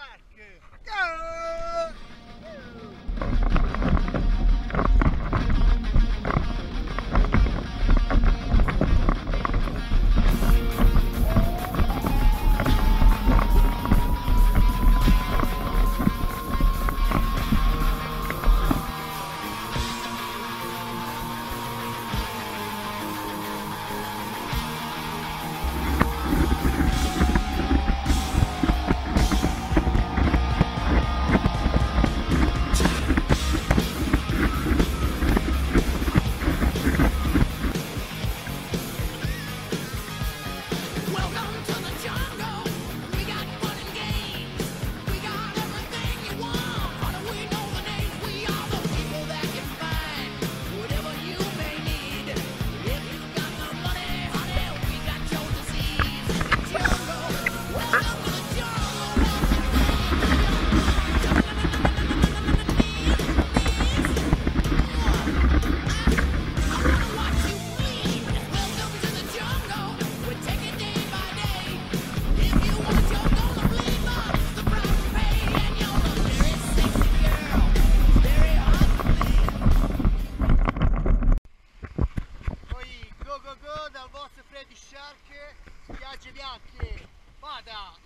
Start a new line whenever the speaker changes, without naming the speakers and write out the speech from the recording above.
Jack. Go! di sciarche, spiagge bianche, vada!